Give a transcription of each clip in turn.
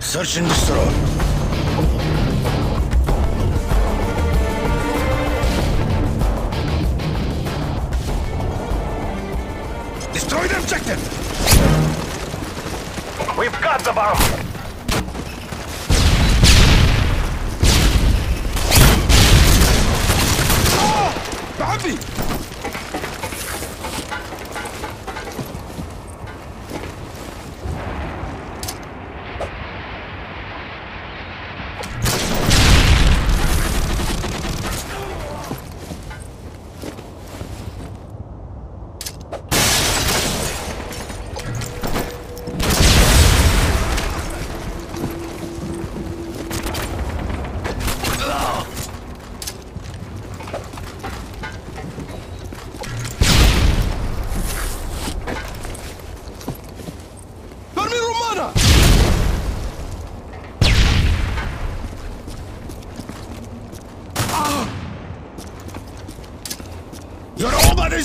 Search and destroy. Destroy the objective! We've got the bomb! Oh!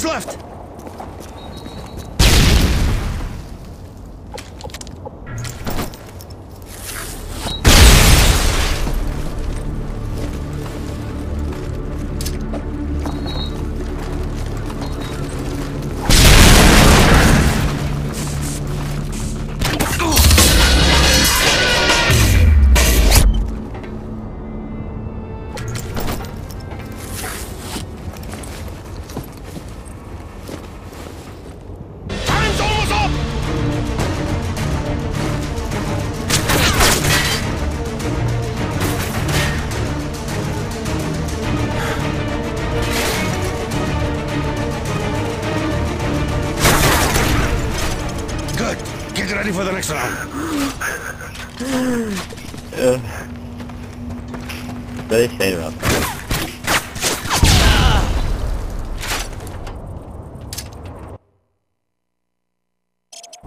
Left! Ready for the next round. What are they saying about that?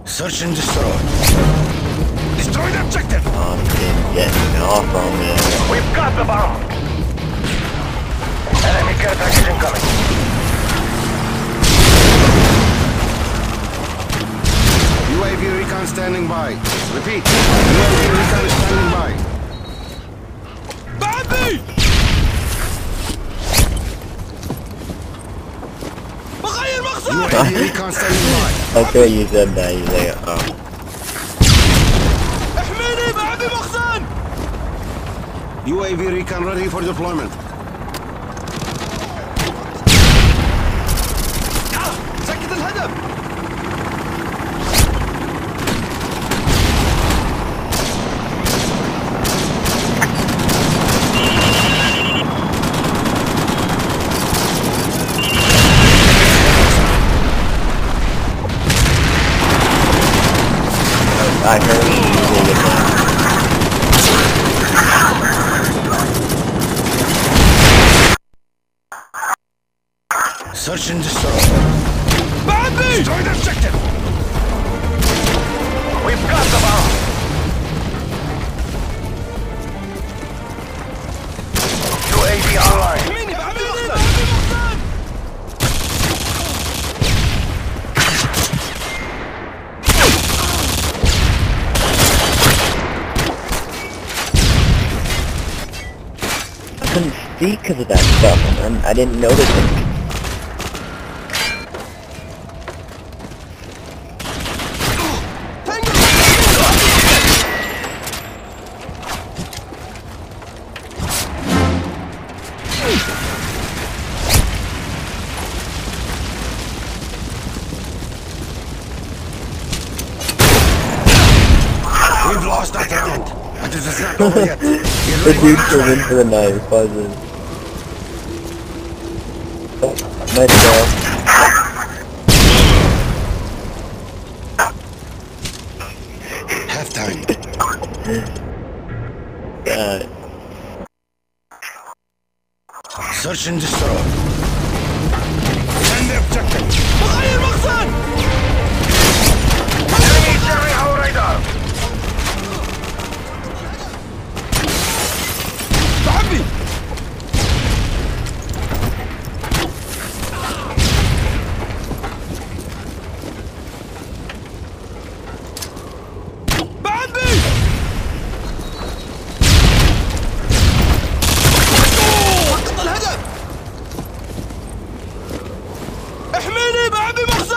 Search and destroy. Destroy the objective! Shit, getting off on me. We've got the bomb. Enemy care package incoming. standing by. Repeat. UAV recon standing by. بعدني! بغير مخزن! UAV recon standing by. Okay, you said that. You're like, oh. احميني بعبي مخزن! UAV recon ready for deployment. سكت الهدف! I heard using it now. Search and destroy. Bambi! Destroy the objective. See because of that stuff, and I didn't notice it. We've lost but it is not over yet. The dude came in for the knife, wasn't oh, Nice ball. Halftime. God. Uh, Search and destroy. عيني ما عمي